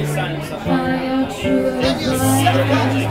If you set a bunch of